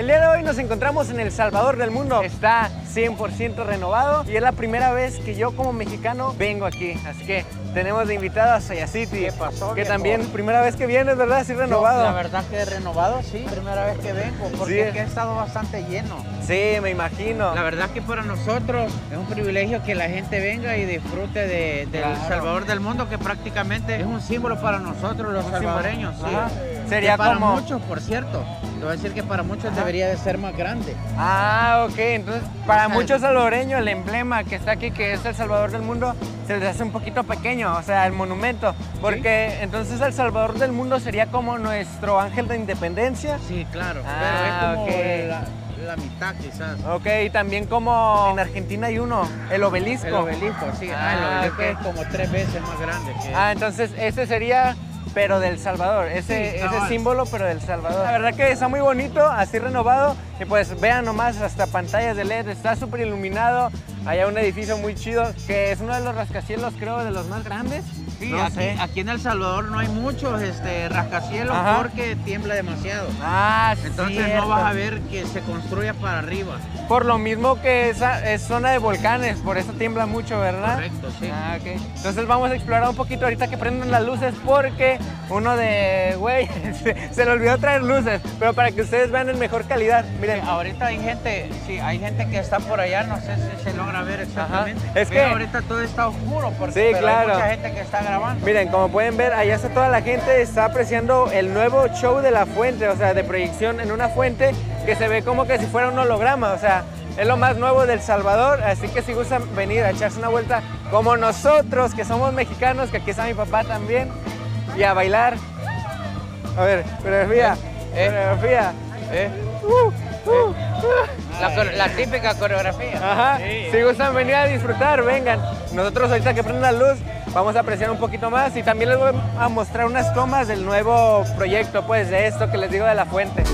El día de hoy nos encontramos en El Salvador del Mundo. Está 100% renovado y es la primera vez que yo como mexicano vengo aquí. Así que tenemos de invitado a Sayacity. ¿Qué pasó, Que viejo? también primera vez que vienes, ¿verdad? Sí, renovado. La verdad que renovado, sí. Primera vez que vengo, porque Sí. aquí ha estado bastante lleno. Sí, me imagino. La verdad que para nosotros es un privilegio que la gente venga y disfrute de, Claro. Salvador del mundo, que prácticamente es un símbolo para nosotros los salvadoreños. sí. Que Sería para como- muchos, por cierto. Te voy a decir que para muchos debería de ser más grande. Ah, ok. Entonces, para muchos salvadoreños, el emblema que está aquí, que es el Salvador del Mundo, se les hace un poquito pequeño, o sea, el monumento. Porque entonces el Salvador del Mundo sería como nuestro ángel de independencia. Sí, claro. Ah, pero ok. es como la, la mitad quizás. Ok, y también como en Argentina hay uno, el obelisco. El obelisco, sí. Ah, el Ah, obelisco ok. es como tres veces más grande que Ah, entonces ese sería, pero del Salvador, ese, Sí, ese símbolo, pero del Salvador. La verdad que está muy bonito, así renovado, y pues vean nomás, hasta pantallas de LED, está súper iluminado, hay un edificio muy chido, que es uno de los rascacielos, creo, de los más grandes. Sí, no aquí, sé. aquí en El Salvador no hay muchos este, rascacielos Ajá. porque tiembla demasiado. Ah, Entonces cierto. no vas a ver que se construya para arriba. Por lo mismo que esa es zona de volcanes, por eso tiembla mucho, ¿verdad? Correcto, sí. Ah, ok. Entonces vamos a explorar un poquito ahorita que prenden las luces porque uno de, güey, se, se le olvidó traer luces, pero para que ustedes vean en mejor calidad. Miren, Ahorita hay gente, sí, hay gente que está por allá, no sé si se logra ver exactamente. Ajá. Es Pero que- ahorita todo está oscuro porque Sí, pero claro. hay mucha gente que está grabando. miren, como pueden ver, allá está toda la gente, está apreciando el nuevo show de la fuente, o sea, de proyección en una fuente que se ve como que si fuera un holograma, o sea, es lo más nuevo del Salvador, así que si gustan venir a echarse una vuelta como nosotros, que somos mexicanos, que aquí está mi papá también, y a bailar. A ver, coreografía, Eh, eh. coreografía. ¿Eh? Uh, uh, uh. La, típica coreografía. Ajá. Sí. Si gustan venir a disfrutar, vengan. Nosotros ahorita que prenden la luz vamos a apreciar un poquito más y también les voy a mostrar unas tomas del nuevo proyecto, pues de esto que les digo de la fuente.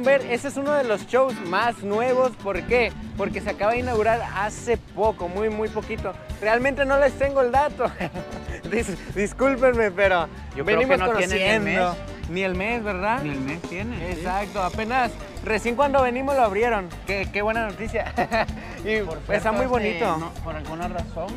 Pudieron ver, ese es uno de los shows más nuevos. ¿Por qué? Porque se acaba de inaugurar hace poco, muy, muy poquito. Realmente no les tengo el dato. Dis- discúlpenme, pero Yo creo venimos que no tiene ni el conociendo. mes. Ni el mes, ¿verdad? Ni el mes tiene. sí. Exacto, apenas recién cuando venimos lo abrieron. Qué, qué buena noticia. y Por está muy este, bonito. no, por alguna razón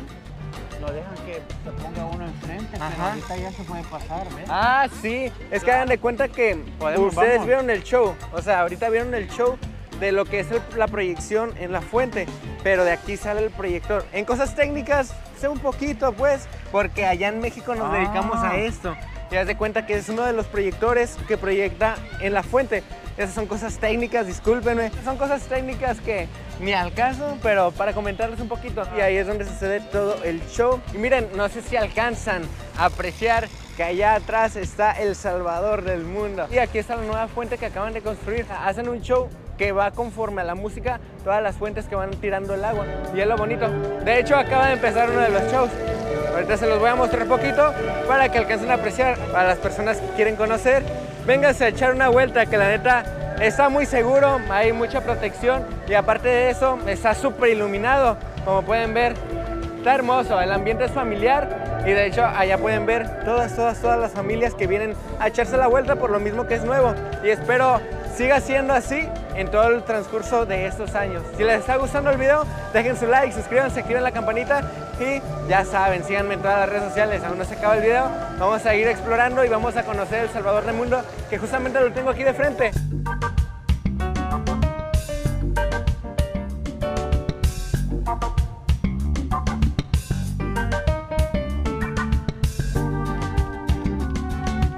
lo dejan que se ponga uno enfrente, pero ahorita ya se puede pasar, ¿ves? Ah, sí. Es que hagan de cuenta que Podemos, ustedes vamos. vieron el show. O sea, ahorita vieron el show de lo que es el- la proyección en la fuente. Pero de aquí sale el proyector. En cosas técnicas, sé un poquito, pues, porque allá en México nos Ah. dedicamos a esto. Y haz de cuenta que es uno de los proyectores que proyecta en la fuente. Esas son cosas técnicas, discúlpenme. Son cosas técnicas que ni al caso, pero para comentarles un poquito. Y ahí es donde sucede todo el show. Y miren, no sé si alcanzan a apreciar que allá atrás está el Salvador del mundo. Y aquí está la nueva fuente que acaban de construir. Hacen un show que va conforme a la música, todas las fuentes que van tirando el agua. Y es lo bonito. De hecho, acaba de empezar uno de los shows. Ahorita se los voy a mostrar poquito para que alcancen a apreciar a las personas que quieren conocer. Vénganse a echar una vuelta, que la neta está muy seguro, hay mucha protección y aparte de eso está súper iluminado. Como pueden ver, está hermoso, el ambiente es familiar y de hecho allá pueden ver todas, todas, todas las familias que vienen a echarse la vuelta por lo mismo que es nuevo. Y espero siga siendo así en todo el transcurso de estos años. Si les está gustando el video, dejen su like, suscríbanse, activen la campanita y ya saben, síganme en todas las redes sociales. Aún no se acaba el video, vamos a ir explorando y vamos a conocer el Salvador del Mundo, que justamente lo tengo aquí de frente.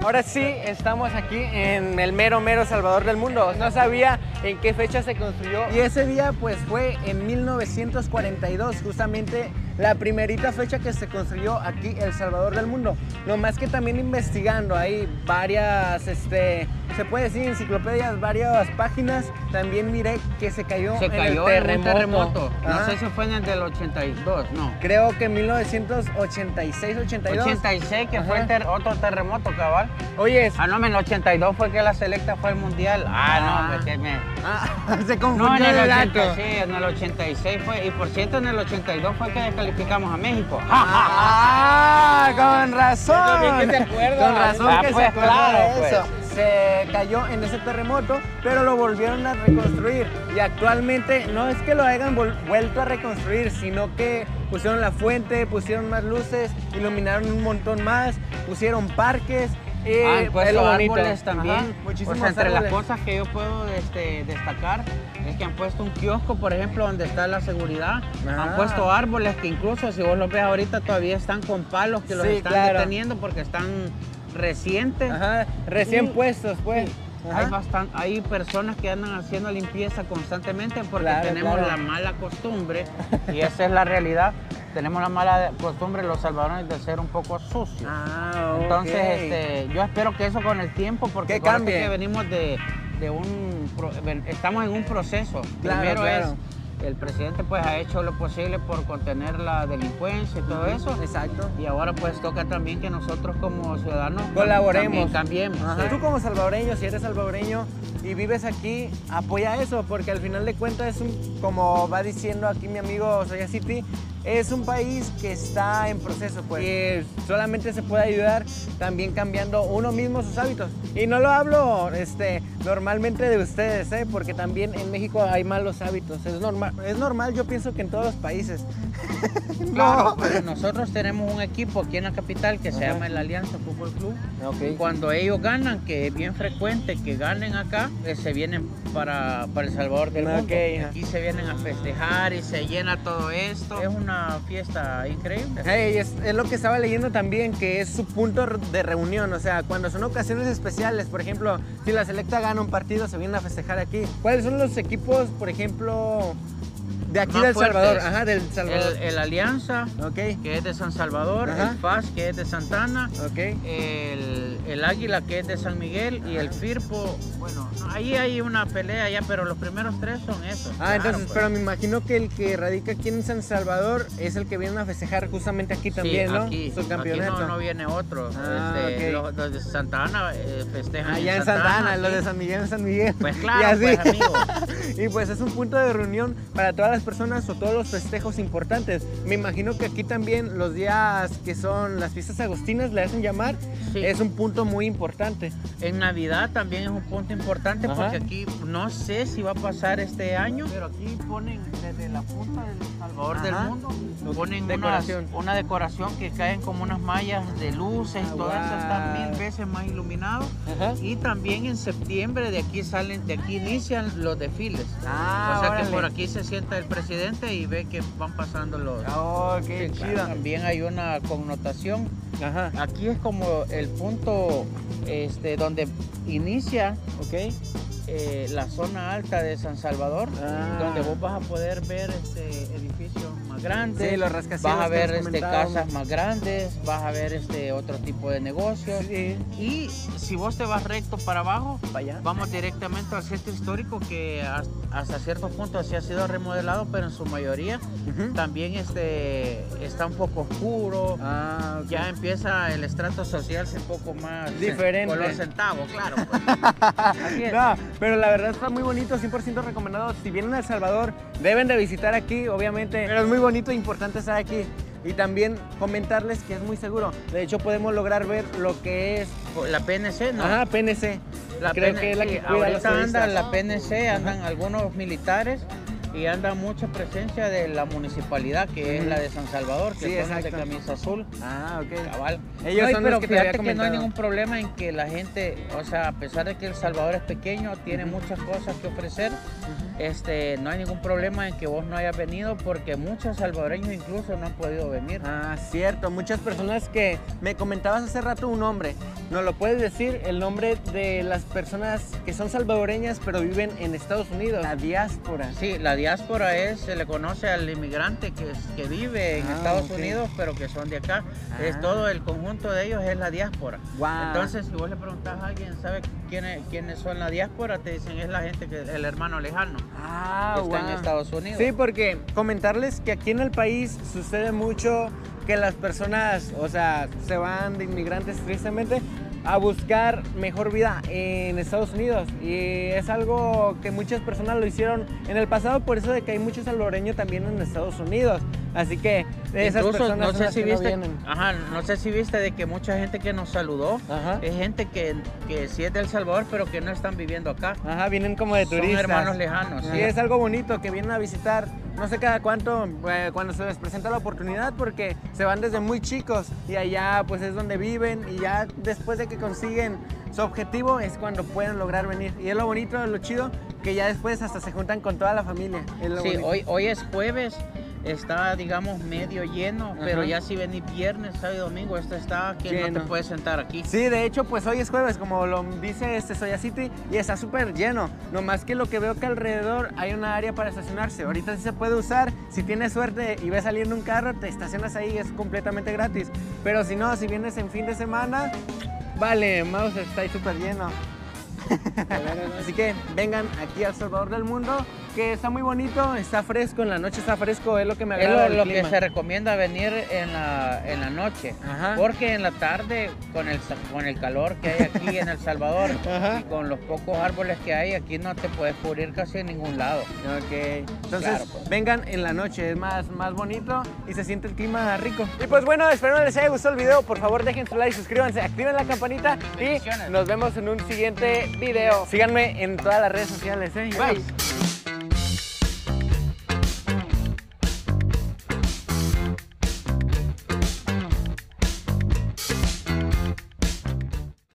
Ahora sí, estamos aquí en el mero, mero Salvador del Mundo. No sabía en qué fecha se construyó. Y ese día, pues, fue en 1942, justamente la primerita fecha que se construyó aquí El Salvador del mundo. Lo más que también investigando hay varias, este, se puede decir enciclopedias, varias páginas. También miré que se cayó, Se en cayó el en un terremoto. terremoto. No sé si fue en el del 82, no. Creo que en 1986, 82. 86 que fue ter- otro terremoto, cabal. Oye, Ah, no, en el 82 fue que la selecta fue al mundial. Ah, Ah. no, me, que me- ah, se No, confundió en el, el 80, dato. sí, en el 86 fue. Y por cierto, en el 82 fue que descalificamos a México. Ah, con razón. Eso bien que te acuerdas. Con razón Ah, que pues, se acuerda claro, de pues. Se cayó en ese terremoto, pero lo volvieron a reconstruir. Y actualmente no es que lo hayan vuelto a reconstruir, sino que pusieron la fuente, pusieron más luces, iluminaron un montón más, pusieron parques. Eh, Ah, es pues lo los bonito. árboles también. Ajá, o sea, entre árboles. las cosas que yo puedo este, destacar es que han puesto un kiosco, por ejemplo, donde está la seguridad. Ah. Han puesto árboles que incluso si vos los ves ahorita todavía están con palos que los Sí, están claro. deteniendo porque están recientes. Ajá, recién puestos, pues. Ajá. Hay, bastan- hay personas que andan haciendo limpieza constantemente porque Claro, tenemos claro. la mala costumbre, y esa es la realidad, tenemos la mala costumbre los salvadoreños de ser un poco sucios. Ah, Entonces, este, yo espero que eso con el tiempo, porque Que venimos de, de un, estamos en un proceso. Claro, Primero claro. es, el presidente pues ha hecho lo posible por contener la delincuencia y todo eso. Exacto. Y ahora pues toca también que nosotros como ciudadanos Colaboremos. también sí. Tú como salvadoreño, si eres salvadoreño y vives aquí, apoya eso, porque al final de cuentas es un, como va diciendo aquí mi amigo Soya City, es un país que está en proceso, pues. Y solamente se puede ayudar también cambiando uno mismo sus hábitos. Y no lo hablo este, normalmente de ustedes, ¿eh? porque también en México hay malos hábitos. Es normal, es normal, yo pienso que en todos los países. Claro, pero nosotros tenemos un equipo aquí en la capital que se Ajá. llama el Alianza Fútbol Club. Ok. Cuando ellos ganan, que es bien frecuente que ganen acá, eh, se vienen para, para El Salvador del Ok, mundo. Aquí se vienen a festejar y se llena todo esto. Es una fiesta increíble. Hey, es, es lo que estaba leyendo también, que es su punto de reunión. O sea, cuando son ocasiones especiales, por ejemplo, si la selecta gana un partido, se vienen a festejar aquí. ¿Cuáles son los equipos, por ejemplo, de aquí del fuertes. Salvador? Ajá, del Salvador. El, el Alianza, Ok, que es de San Salvador, Ajá. el FAS, que es de Santana, ok. el, el Águila, que es de San Miguel, y el Firpo. Bueno, no, ahí hay una pelea ya, pero los primeros tres son esos. Ah, claro, entonces, pues. pero me imagino que el que radica aquí en San Salvador es el que vienen a festejar justamente aquí también, sí, ¿no? Aquí, Su aquí campeonato. no, no viene otro. Ah, Este, los, los de Santa Ana eh, festejan Allá en Santa Ana, los de San Miguel en San Miguel. Pues Y claro, así. pues amigo. Y pues es un punto de reunión para todas las personas o todos los festejos importantes. Me imagino que aquí también los días que son las fiestas agostinas, le hacen llamar, Sí. es un punto muy importante. En Navidad también es un punto importante Ajá. porque aquí no sé si va a pasar este año, pero aquí ponen desde la punta del Salvador del Ajá. mundo, ponen Decoración. unas- una decoración que caen como unas mallas de luces Ah, todo eso está mil veces más iluminado. Ajá. Y también en septiembre de aquí salen, de aquí inician los desfiles. Ah, o sea que órale. por aquí se sienta el presidente y ve que van pasando los. Oh, qué Sí, claro, chido. También hay una connotación Ajá. Aquí es como el punto este, donde inicia Ok. eh, la zona alta de San Salvador, Ah. donde vos vas a poder ver este, edificios más grandes, Sí, los rascacielos vas a ver este, casas más grandes, vas a ver este, otro tipo de negocios. Sí. Y si vos te vas recto para abajo, allá. vamos directamente al centro histórico que has- hasta cierto punto sí ha sido remodelado, pero en su mayoría Ujú. también este, está un poco oscuro. Ah, ok. Ya empieza el estrato social un poco más eh, Diferente. color centavo, claro. pues. No, pero la verdad está muy bonito, 100% recomendado. Si vienen a El Salvador, deben de visitar aquí, obviamente. Pero es muy bonito e importante estar aquí. Y también comentarles que es muy seguro. De hecho, podemos lograr ver lo que es La PNC, ¿no? ajá, PNC. la Creo que es la que cuida los ahorita la PNC, andan algunos militares y anda mucha presencia de la municipalidad, que es la de San Salvador, que Sí, son los de camisa azul. Ah, ok. Cabal. Ellos No, son pero los que te había fíjate que no hay ningún problema en que la gente, o sea, a pesar de que El Salvador es pequeño, tiene muchas cosas que ofrecer, este, no hay ningún problema en que vos no hayas venido porque muchos salvadoreños incluso no han podido venir. Ah, cierto. Muchas personas que me comentabas hace rato un nombre. ¿Nos lo puedes decir? El nombre de las personas que son salvadoreñas pero viven en Estados Unidos. La diáspora. Sí, la diáspora es, se le conoce al inmigrante que, que vive en Ah, Estados ok. Unidos, pero que son de acá. Es Ah. todo el conjunto de ellos es la diáspora. Guau. Entonces, si vos le preguntás a alguien, ¿sabe quiénes, quiénes son la diáspora? Te dicen, es la gente, que el hermano lejano, Ah, que está en. Estados Unidos. Sí, porque comentarles que aquí en el país sucede mucho que las personas, o sea, se van de inmigrantes tristemente a buscar mejor vida en Estados Unidos. Y es algo que muchas personas lo hicieron en el pasado por eso de que hay muchos salvadoreños también en Estados Unidos así que esas Incluso, personas no son sé si no viste, vienen. ajá, no sé si viste de que mucha gente que nos saludó Ajá. es gente que, que sí es de El Salvador, pero que no están viviendo acá. Ajá, vienen como de Son turistas. hermanos lejanos, Sí, sí. es algo bonito que vienen a visitar, no sé cada cuánto, eh, cuando se les presenta la oportunidad, porque se van desde muy chicos y allá pues es donde viven y ya después de que consiguen su objetivo es cuando pueden lograr venir. Y es lo bonito, lo chido, que ya después hasta se juntan con toda la familia. Sí, bonito. hoy, hoy es jueves, está digamos medio lleno, pero ya si venís viernes, sábado y domingo, esto está que no te puedes sentar aquí. Sí, de hecho, pues hoy es jueves, como lo dice este Soya City, y está súper lleno. Nomás que lo que veo que alrededor hay una área para estacionarse. Ahorita sí se puede usar. Si tienes suerte y ves saliendo un carro, te estacionas ahí, es completamente gratis. Pero si no, si vienes en fin de semana, vale, Mouse está ahí súper lleno. Así que vengan aquí al Salvador del Mundo, que está muy bonito, está fresco, en la noche está fresco, es lo que me Es agrada. lo, del lo que se recomienda venir en la, en la noche. Ajá. Porque en la tarde, con el, con el calor que hay aquí en El Salvador Ajá. y con los pocos árboles que hay, aquí no te puedes cubrir casi en ningún lado. Ok, entonces Claro, pues. vengan en la noche, es más, más bonito y se siente el clima rico. Y pues bueno, espero les haya gustado el video, por favor dejen su like, suscríbanse, activen la campanita y nos vemos en un siguiente video. Síganme en todas las redes sociales, ¿eh? Bye. Bye.